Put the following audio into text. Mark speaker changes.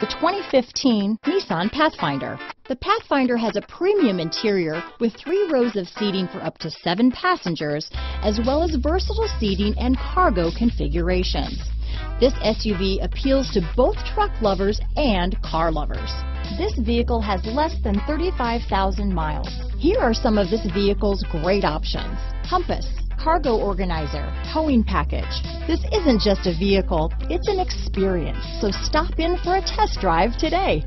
Speaker 1: The 2015 Nissan Pathfinder. The Pathfinder has a premium interior with three rows of seating for up to seven passengers, as well as versatile seating and cargo configurations. This SUV appeals to both truck lovers and car lovers. This vehicle has less than 35,000 miles. Here are some of this vehicle's great options. Compass, cargo organizer, towing package. This isn't just a vehicle, it's an experience. So stop in for a test drive today.